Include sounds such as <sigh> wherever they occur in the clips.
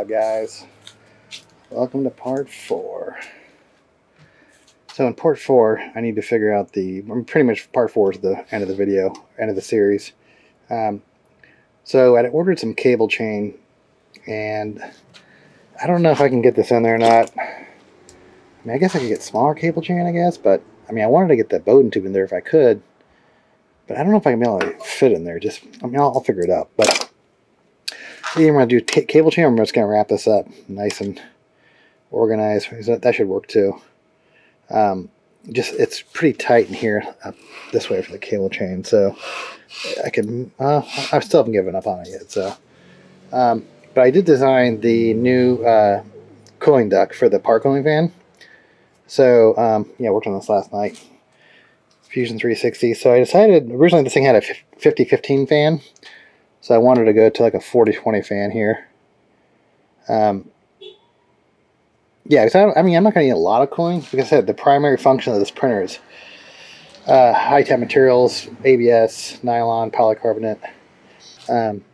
up, guys? Welcome to part four. So in part four, I need to figure out the, pretty much part four is the end of the video, end of the series. Um, so I ordered some cable chain, and I don't know if I can get this in there or not. I mean, I guess I could get smaller cable chain, I guess, but I mean, I wanted to get that Bowden tube in there if I could, but I don't know if I can be able to fit in there. Just, I mean, I'll, I'll figure it out. But either I'm going to do cable chain I'm just going to wrap this up nice and organized. That, should work too. Um, just it's pretty tight in here up this way for the cable chain, so I can. Uh, I still haven't given up on it yet. So, um, but I did design the new uh, cooling duct for the part cooling fan. So um, yeah, I worked on this last night. Fusion 360. So I decided originally this thing had a 50-15 fan, so I wanted to go to like a 40-20 fan here. Um, yeah, I, I, mean, I'm not going to need a lot of cooling. Like I said, the primary function of this printer is uh, high-temp materials, ABS, nylon, polycarbonate. Um,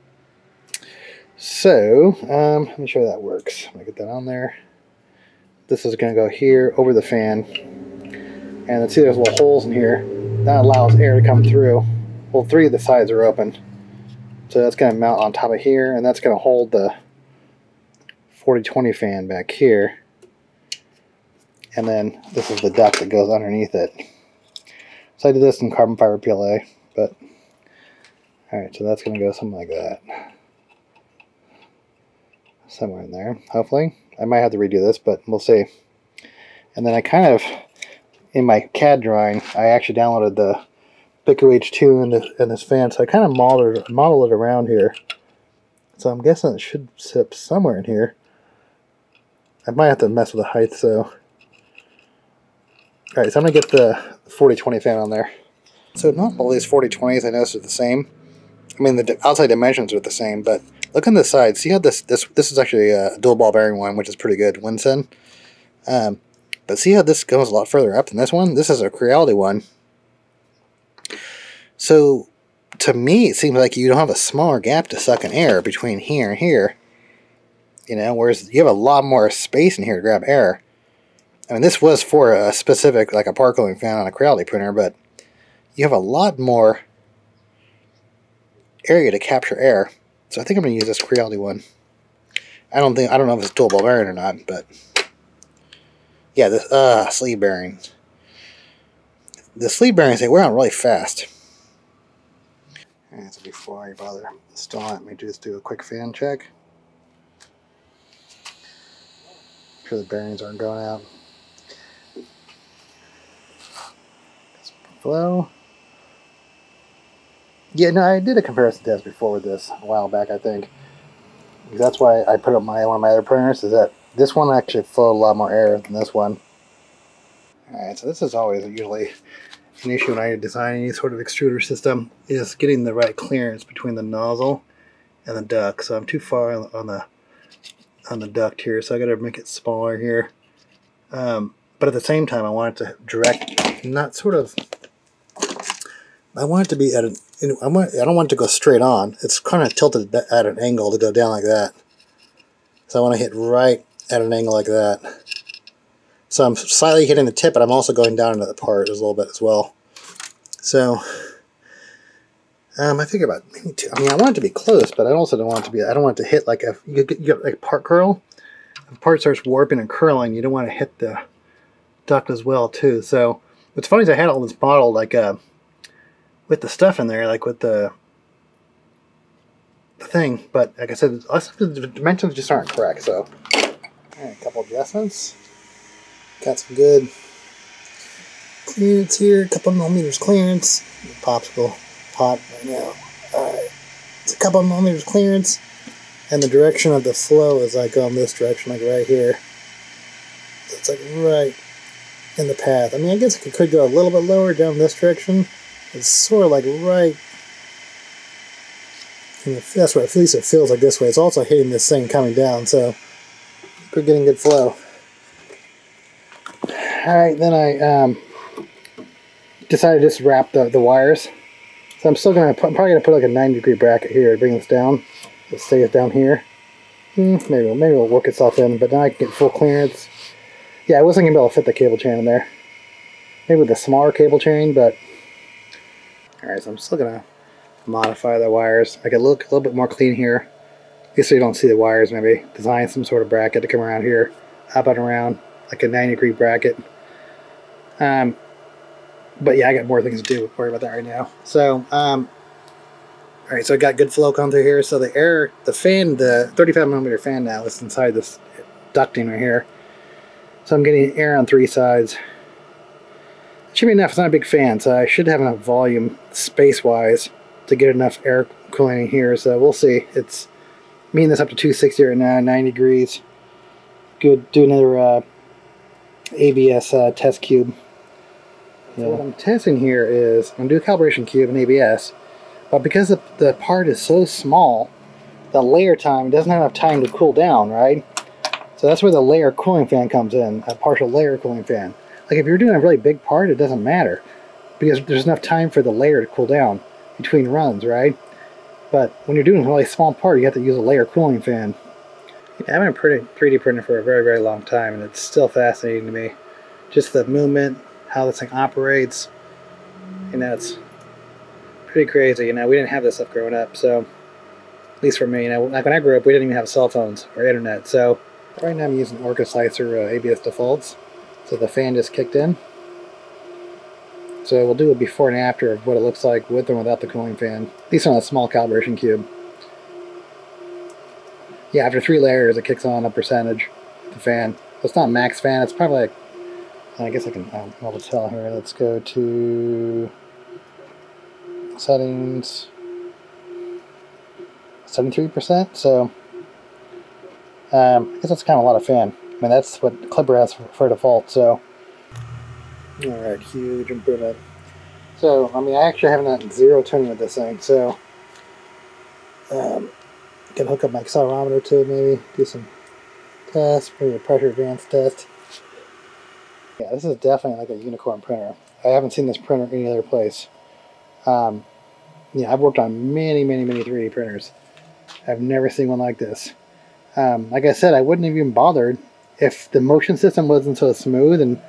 so, um, let me show you that works. Let me get that on there. This is going to go here over the fan. And let's see there's little holes in here. That allows air to come through. Well, three of the sides are open. So that's going to mount on top of here, and that's going to hold the 40-20 fan back here and then this is the duct that goes underneath it. So I did this in carbon fiber PLA, but alright, so that's going to go something like that. Somewhere in there, hopefully. I might have to redo this, but we'll see. And then I kind of, in my CAD drawing, I actually downloaded the Biqu H2 in this, this fan, so I kind of modeled, modeled it around here. So I'm guessing it should sit somewhere in here. I might have to mess with the height, so Alright, so I'm going to get the 40-20 fan on there. So not all these 40-20s I noticed are the same. I mean, the outside dimensions are the same, but look on the side. See how this, this, this is actually a dual ball bearing one, which is pretty good, Winsinn. Um, but see how this goes a lot further up than this one? This is a Creality one. So, to me, it seems like you don't have a smaller gap to suck in air between here and here. You know, whereas you have a lot more space in here to grab air. I mean, this was for a specific, like a part cooling fan on a Creality printer, but you have a lot more area to capture air. So I think I'm going to use this Creality one. I don't think, I don't know if it's dual ball bearing or not, but yeah, this, uh, sleeve bearings. The sleeve bearings, they wear out really fast. And so before I bother installing it, let me just do a quick fan check. Make sure the bearings aren't going out. flow. Yeah, no, I did a comparison test before with this a while back, I think. That's why I put up my one of my other printers, is that this one actually flowed a lot more air than this one. Alright, so this is always usually an issue when I design any sort of extruder system, is getting the right clearance between the nozzle and the duct. So I'm too far on the on the duct here, so I got to make it smaller here. Um, but at the same time, I want it to direct, not sort of I want it to be at an, I want, I don't want it to go straight on. It's kind of tilted at an angle to go down like that. So I want to hit right at an angle like that. So I'm slightly hitting the tip, but I'm also going down into the part a little bit as well. So, um, I figure about maybe two. I mean, I want it to be close, but I also don't want it to be, I don't want it to hit like a, you get, you get like part curl. If the part starts warping and curling, you don't want to hit the duct as well, too. So, what's funny is I had all this modeled like uh, with the stuff in there, like with the the thing. But like I said, the dimensions just aren't correct. So, a couple adjustments. Got some good clearance here. A couple millimeters clearance. Popsicle hot right now. All right, it's a couple millimeters clearance, and the direction of the flow is like on this direction, like right here. So it's like right in the path. I mean, I guess it could go a little bit lower down this direction it's sort of like right. that's what at least it feels like this way. It's also hitting this thing coming down, so we're getting good flow. Alright, then I um, decided to just wrap the, the wires. So I'm still going to, I'm probably to put like a 90 degree bracket here to bring this down. Let's It stays down here. Mm, maybe, maybe it'll work itself in, but now I can get full clearance. Yeah, I wasn't to be able to fit the cable chain in there. Maybe with a smaller cable chain, but... Alright, so I'm still to modify the wires. Make it look a little bit more clean here. Just so you don't see the wires, maybe. Design some sort of bracket to come around here. Up and around, like a 90 degree bracket. Um, but yeah, I got more things to do. Worry about that right now. So, um, all right, so I got good flow coming through here. So the air, the fan, the 35 millimeter fan now is inside this ducting right here. So I'm getting air on three sides. Should be enough. It's not a big fan, so I should have enough volume space-wise to get enough air cooling in here. So we'll see. It's meeting this up to 260 right now, 90 degrees. Good. Do another uh, ABS uh, test cube. So what I'm testing here is I'm going to do a calibration cube in ABS. But because the, the part is so small, the layer time doesn't have enough time to cool down, right? So that's where the layer cooling fan comes in, a partial layer cooling fan. Like if you're doing a really big part, it doesn't matter because there's enough time for the layer to cool down between runs, right? But when you're doing a really small part, you have to use a layer cooling fan. I've been pretty 3D printing for a very, very long time, and it's still fascinating to me. Just the movement, how this thing operates. You know, it's pretty crazy. You know, we didn't have this stuff growing up, so at least for me, you know, like when I grew up, we didn't even have cell phones or internet. So right now I'm using Orca Slicer uh, ABS defaults. So the fan just kicked in. So we'll do a before and after of what it looks like with and without the cooling fan. At least on a small calibration cube. Yeah, after three layers, it kicks on a percentage. The fan. So it's not max fan. It's probably like. I guess I can. I'm able tell here. Let's go to settings 73%, so um, I guess that's kind of a lot of fan. I mean, that's what Klipper has for, for default, so. Alright, huge improvement. So, I mean, I actually have not zero tuning with this thing, so. Um, can hook up my accelerometer to it, maybe, do some tests, maybe a pressure advance test. Yeah, this is definitely like a unicorn printer. I haven't seen this printer any other place. Um, yeah, I've worked on many, many, many 3D printers. I've never seen one like this. Um, like I said, I wouldn't have even bothered if the motion system wasn't so smooth and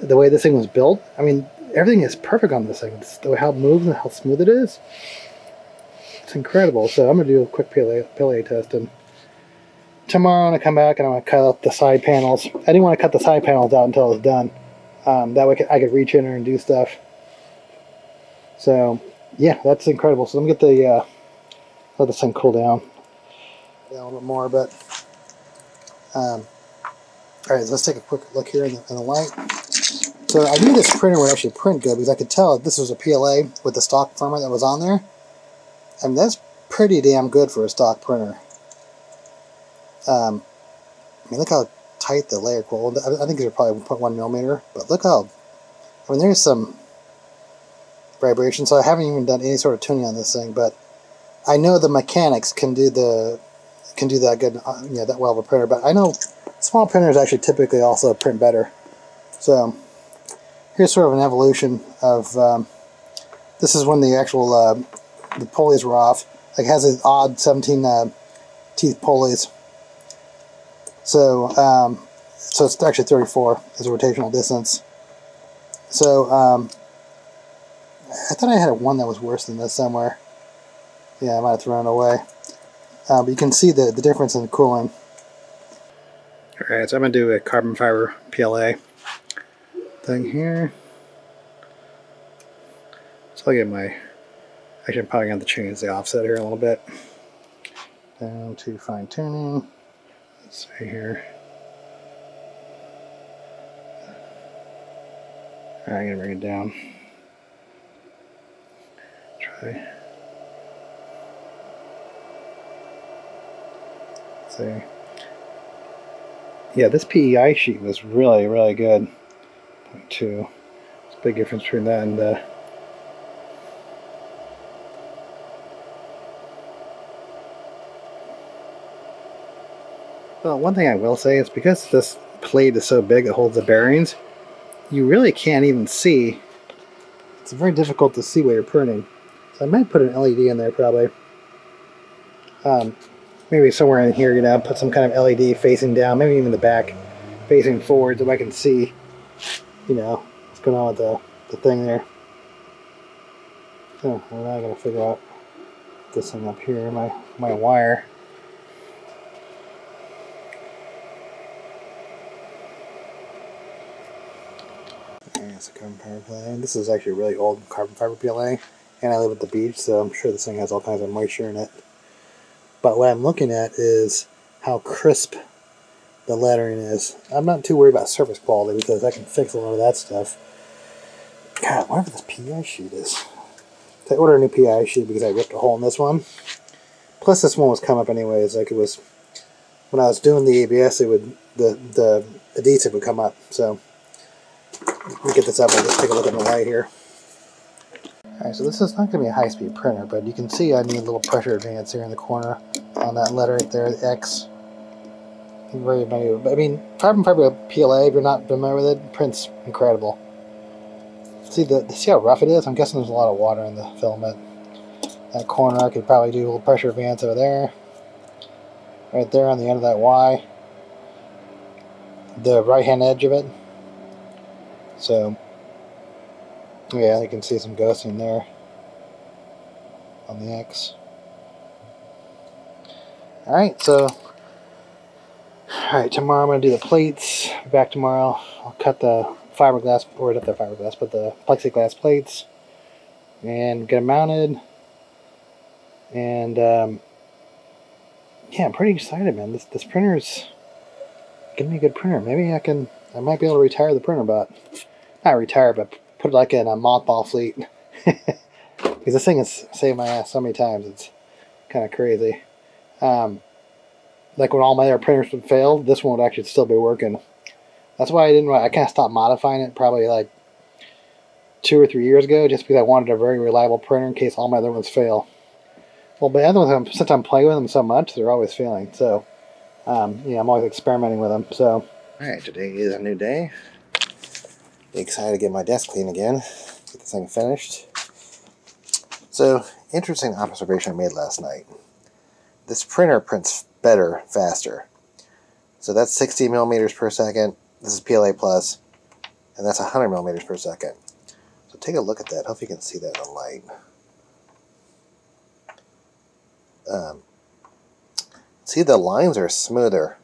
the way this thing was built. I mean, everything is perfect on this thing. It's the way how it moves and how smooth it is. It's incredible. So I'm going to do a quick PLA, PLA test. And tomorrow I'm going to come back and I'm going to cut out the side panels. I didn't want to cut the side panels out until it was done. Um, that way I could reach in there and do stuff. So, yeah, that's incredible. So let me get the, uh, let this thing cool down. a little bit more, but, um, all right, let's take a quick look here in the, in the light. So I knew this printer would actually print good because I could tell this was a PLA with the stock firmware that was on there. I mean, that's pretty damn good for a stock printer. Um, I mean, look how tight the layer cooled. I think these are probably 1.1 millimeter, but look how, I mean, there's some vibration, so I haven't even done any sort of tuning on this thing, but I know the mechanics can do the can do that good, uh, yeah, that well of a printer, but I know small printers actually typically also print better. So here's sort of an evolution of, um, this is when the actual, uh, the pulleys were off. Like it has an odd 17 uh, teeth pulleys. So, um, so it's actually 34 as a rotational distance. So, um, I thought I had one that was worse than this somewhere. Yeah, I might have thrown it away. Uh, but you can see the, the difference in the cooling. Alright, so I'm going to do a carbon fiber PLA thing here. So I'll get my, actually I'm probably going to change the offset here a little bit. Down to fine tuning. Let's see here. I'm going to bring it down. Try. See. Yeah, this PEI sheet was really, really good. Point two. It's a big difference between that and the Well, one thing I will say is because this plate is so big it holds the bearings, you really can't even see. It's very difficult to see what you're printing. So I might put an LED in there probably. Um, maybe somewhere in here, you know, put some kind of LED facing down, maybe even the back facing forward so I can see, you know, what's going on with the, the thing there. So now I gotta figure out this thing up here, my, my wire. It's a carbon fiber PLA. This is actually a really old carbon fiber PLA, and I live at the beach, so I'm sure this thing has all kinds of moisture in it. But what I'm looking at is how crisp the lettering is. I'm not too worried about surface quality because I can fix a lot of that stuff. God, whatever this PI sheet is. I ordered a new PI sheet because I ripped a hole in this one. Plus, this one was come up anyways. Like it was when I was doing the ABS, it would the the adhesive would come up. So let me get this up. I'll just take a look at the light here. Alright, so this is not going to be a high-speed printer, but you can see I need a little pressure advance here in the corner on that letter right there, the X. Very I mean, carbon fiber PLA, if you're not familiar with it, prints incredible. See the see how rough it is? I'm guessing there's a lot of water in the filament. That corner, I could probably do a little pressure advance over there. Right there on the end of that Y. The right-hand edge of it. So, yeah, you can see some ghosting there on the X. Alright, so alright, tomorrow I'm going to do the plates. Back tomorrow, I'll cut the fiberglass, or not the fiberglass, but the plexiglass plates and get them mounted. And, um, yeah, I'm pretty excited, man. This, this printer's giving me a good printer. Maybe I can, I might be able to retire the printer, but not retire, but put it like in a mothball fleet. <laughs> because this thing has saved my ass so many times. It's kind of crazy. Um, like when all my other printers would fail, this one would actually still be working. That's why I didn't. I kind of stopped modifying it probably like two or three years ago, just because I wanted a very reliable printer in case all my other ones fail. Well, but the other ones, since I'm playing with them so much, they're always failing. So, um, yeah, I'm always experimenting with them. So, all right, today is a new day excited to get my desk clean again, get this thing finished. So, interesting observation I made last night. This printer prints better, faster. So that's 60 millimeters per second. This is PLA plus, and that's 100 millimeters per second. So take a look at that. Hope you can see that in the light. Um, see, the lines are smoother.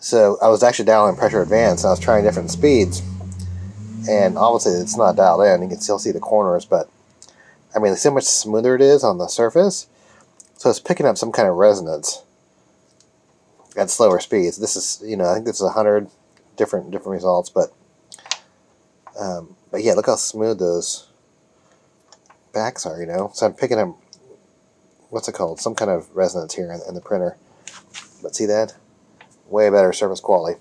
So I was actually dialing pressure advance, and I was trying different speeds and obviously it's not dialed in. You can still see the corners, but I mean, see how much smoother it is on the surface. So it's picking up some kind of resonance at slower speeds. This is, you know, I think this is a hundred different different results, but um, but yeah, look how smooth those backs are. You know, so I'm picking up what's it called? Some kind of resonance here in, in the printer. But see that? Way better surface quality.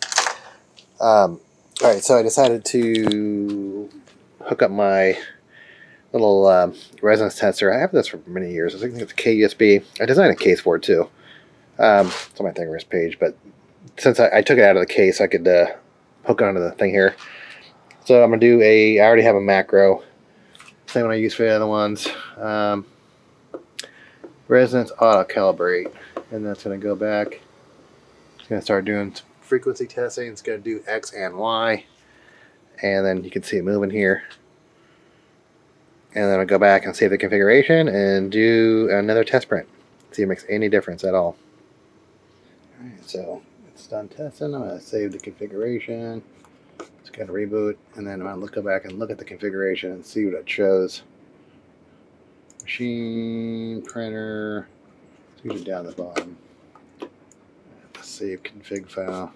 Um, all right, so I decided to hook up my little um, resonance tester. I have this for many years. I think it's a KUSB. I designed a case for it too. Um, it's on my Thingiverse page, but since I, I, took it out of the case, I could uh, hook onto the thing here. So I'm gonna do a. I already have a macro. Same one I use for the other ones. Um, resonance auto calibrate, and that's gonna go back. It's gonna start doing frequency testing. It's going to do X and Y. And then you can see it moving here. And then I'll go back and save the configuration and do another test print. See if it makes any difference at all. Alright, so it's done testing. I'm going to save the configuration. It's going to reboot. And then I'm going to go back and look at the configuration and see what it shows. Machine, printer, it's usually down the bottom save config file.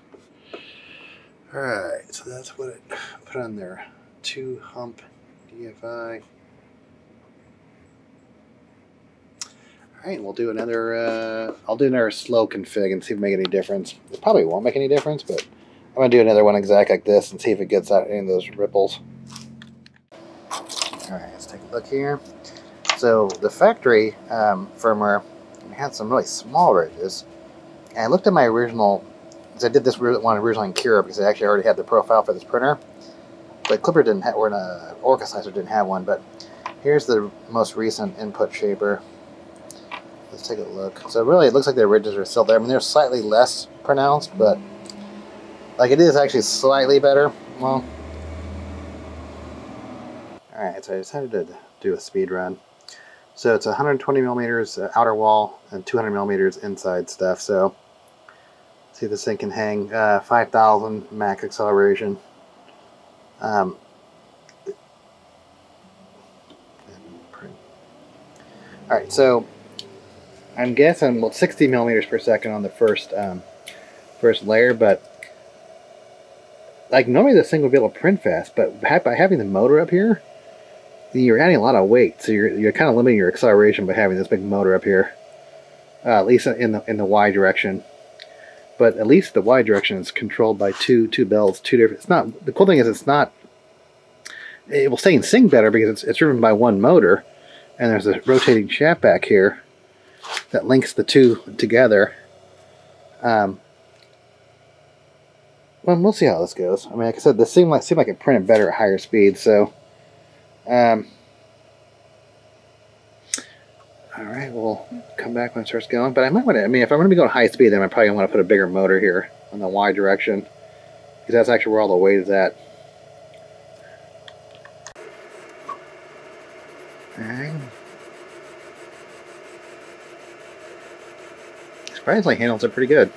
Alright, so that's what it put on there. Two hump DFI. Alright, we'll do another, uh, I'll do another slow config and see if it make any difference. It probably won't make any difference, but I'm to do another one exact like this and see if it gets out any of those ripples. Alright, let's take a look here. So the factory um, firmware had some really small ridges I looked at my original, because I did this one originally in Cura because I actually already had the profile for this printer. But Klipper didn't have, or an uh, Orca Slicer didn't have one, but here's the most recent input shaper. let's take a look. So really, it looks like the ridges are still there. I mean, they're slightly less pronounced, but like it is actually slightly better. Well, all right. So I decided to do a speed run. So it's 120 millimeters uh, outer wall and 200 millimeters inside stuff. So see this thing can hang uh, 5,000 max acceleration. Um, all right, so I'm guessing well 60 millimeters per second on the first um, first layer, but like normally this thing would be able to print fast, but by having the motor up here, you're adding a lot of weight, so you're you're kind of limiting your acceleration by having this big motor up here, uh, at least in the in the y direction. But at least the y direction is controlled by two two bells, two different. It's not the cool thing is it's not. It will stay in sync better because it's it's driven by one motor, and there's a rotating shaft back here that links the two together. Um, well, we'll see how this goes. I mean, like I said, this seemed like seemed like it printed better at higher speed, so. Um, all right, we'll come back when it starts going. But I might want to, I mean, if I'm going to be going high speed, then I probably want to put a bigger motor here on the Y direction. Because that's actually where all the weight is at. Alright. Surprisingly handles it pretty good.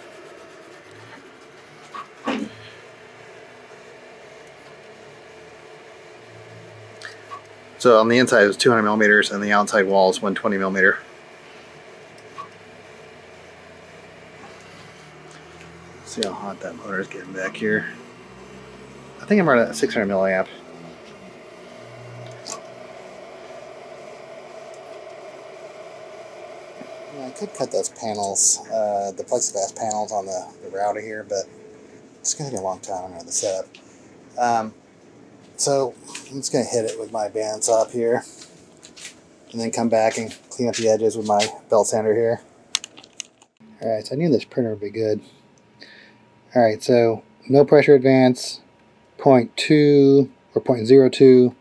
So on the inside is 200 millimeters and the outside wall is 120 millimeter. see how hot that motor is getting back here. I think I'm running at 600 milliamp. I could cut those panels, uh, the plexiglass panels on the, the router here, but it's going to take a long time on the setup. Um, so I'm just going to hit it with my bandsaw here and then come back and clean up the edges with my belt sander here. Alright, so I knew this printer would be good. Alright, so no pressure advance, 0.2 or 0.02,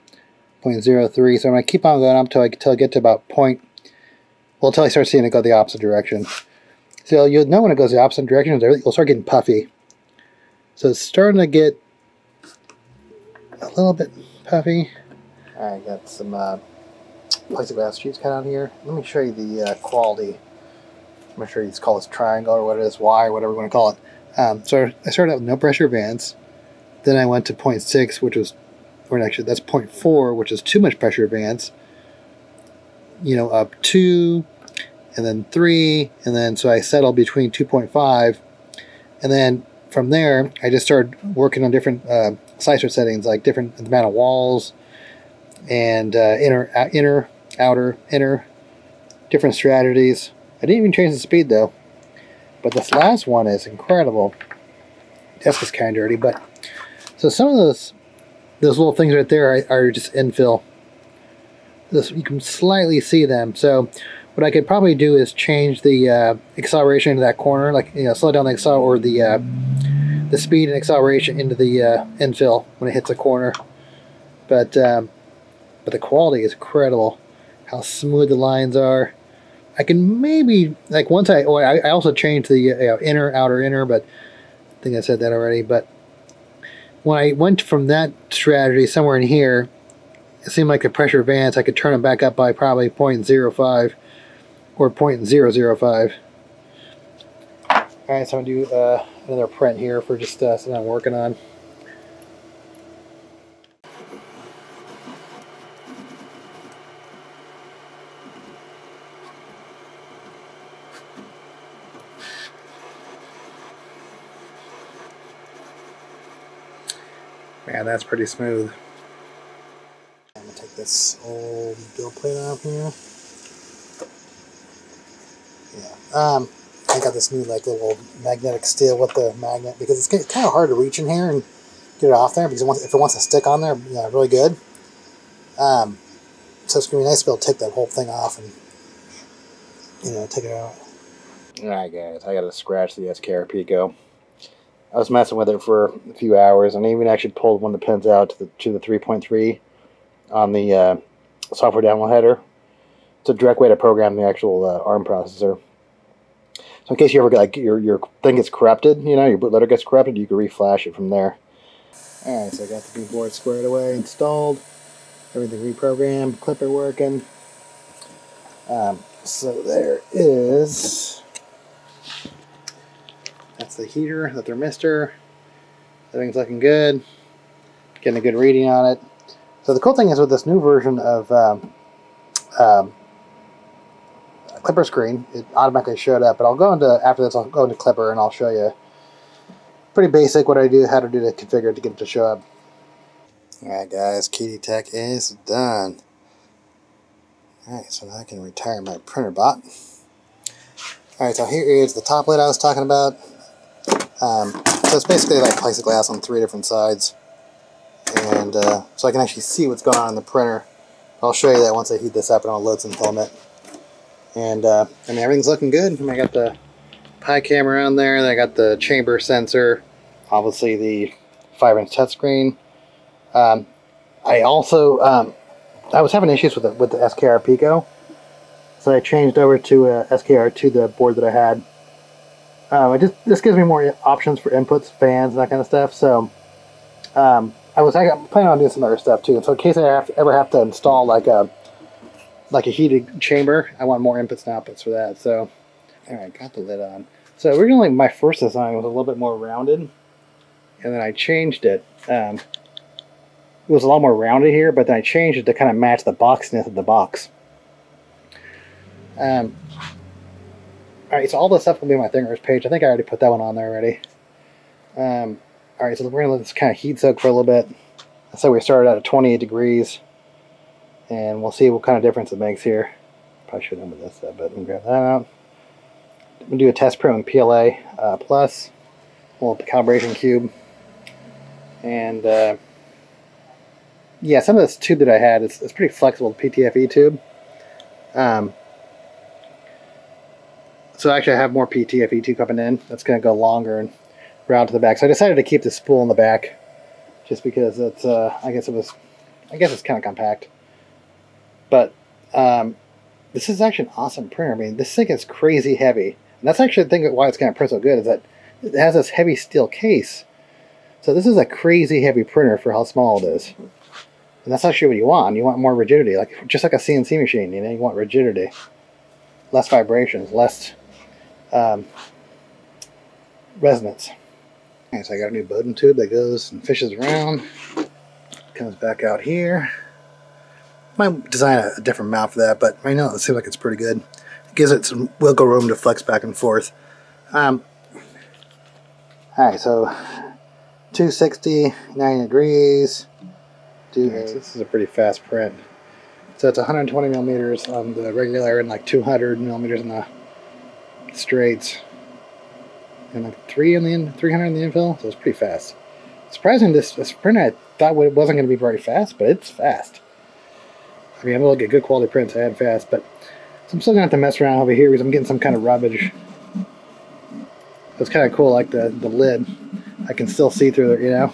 0.03. So I'm going to keep on going up until I, until I get to about point, well, until I start seeing it go the opposite direction. So you'll know when it goes the opposite direction, you'll start getting puffy. So it's starting to get a little bit puffy. I got some uh, plexiglass sheets cut out here. Let me show you the uh, quality. I'm sure you call this triangle or what it is, Y whatever you want to call it. Um, so I started out with no pressure advance. Then I went to 0.6, which was, or actually that's 0.4, which is too much pressure advance. You know, up 2, and then 3, and then so I settled between 2.5. And then from there, I just started working on different uh, slicer settings, like different amount of walls and uh, inner, uh, inner, outer, inner, different strategies. I didn't even change the speed though. But this last one is incredible. Desk is kind of dirty, but so some of those those little things right there are, just infill. This you can slightly see them. So what I could probably do is change the uh, acceleration into that corner, like you know, slow down the accel or the uh, the speed and acceleration into the uh, infill when it hits a corner. But um, but the quality is incredible. How smooth the lines are. I can maybe like once I oh, I, also changed the uh, inner outer inner, but I think I said that already. But when I went from that strategy somewhere in here, it seemed like the pressure advance. I could turn it back up by probably 0.05 or 0.005. Alright, so I'm to do uh, another print here for just uh, something I'm working on. Man, that's pretty smooth. I'm going to take this old dual plate out here. Yeah. Um, I got this new like little magnetic steel with the magnet because it's kind of hard to reach in here and get it off there because it wants, if it wants to stick on there, yeah, really good. Um, so it's gonna be nice to be able to take that whole thing off and you know take it out. All right, guys, I got to scratch the SKR Pico. I was messing with it for a few hours, and I even actually pulled one of the pins out to the to the 3.3 on the uh, software download header. it's a direct way to program the actual uh, ARM processor. So in case you ever get, like your your thing gets corrupted, you know, your bootloader gets corrupted, you can reflash it from there. All right, so I got the board squared away, installed, everything reprogrammed, klipper working. Um, so there is. That's the heater, the thermistor. Everything's looking good. Getting a good reading on it. So the cool thing is with this new version of um, um, Klipper screen, it automatically showed up. But I'll go into after this. I'll go into Klipper and I'll show you pretty basic what I do, how to do to configure it to get it to show up. Alright guys, Qidi Tech is done. Alright, so now I can retire my Printrbot. Alright, so here is the top lid I was talking about. Um, so it's basically like plexiglass on three different sides. And uh, so I can actually see what's going on in the printer. I'll show you that once I heat this up and I'll load some filament. And uh, I mean, everything's looking good. I, got the Pi camera on there. I got the chamber sensor, obviously the 5-inch touchscreen. Um, I also um, I was having issues with the, with the SKR Pico, so I changed over to uh, SKR 2 the board that I had. Um, it just this gives me more options for inputs, fans, and that kind of stuff. So um, I was I planning on doing some other stuff too. So in case I have ever have to install like a like a heated chamber, I want more inputs and outputs for that. So all right, got the lid on. So originally my first design was a little bit more rounded, and then I changed it. Um, it was a lot more rounded here, but then I changed it to kind of match the boxiness of the box. Um, all right, so all this stuff will be on my Thingiverse page. I think I already put that one on there already. Um, all right, so we're gonna let this kind of heat soak for a little bit. So we started out at 28 degrees, and we'll see what kind of difference it makes here. Probably should have with this, but I'm grab that out. We'll do a test print with PLA uh, plus, little calibration cube, and. Uh, yeah, some of this tube that I had is it's pretty flexible, the PTFE tube. Um, so actually I have more PTFE tube coming in. That's going to go longer and round to the back. So I decided to keep the spool in the back just because it's, uh, I guess it was, I guess it's kind of compact. But um, this is actually an awesome printer. I mean, this thing is crazy heavy. And that's actually the thing why it's going to print so good is that it has this heavy steel case. So this is a crazy heavy printer for how small it is. And that's actually what you want. You want more rigidity, like just like a CNC machine. You know, you want rigidity, less vibrations, less um, resonance. Okay, so I got a new Bowden tube that goes and fishes around, comes back out here. Might design a, a different mount for that, but right now it seems like it's pretty good. It gives it some wiggle room to flex back and forth. Um, all right, so 260, 90 degrees. Dude, this is a pretty fast print. So it's 120 millimeters on the regular and like 200 millimeters on the straights. And like three in the in, 300 in the infill, so it's pretty fast. Surprising, this, this print I thought it wasn't going to be very fast, but it's fast. I'm able to get good quality prints I and fast, but so I'm still going to have to mess around over here because I'm getting some kind of rubbish. It's kind of cool, like the, the lid. I can still see through it, you know?